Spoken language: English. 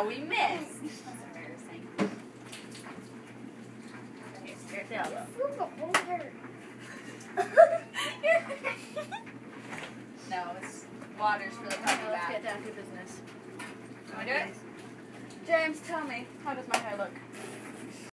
Oh, we missed. That's embarrassing. Okay, stare at the elbow. No, it's water's really Okay, coming let's back. get down to business. Can we do it? James, tell me, how does my hair look?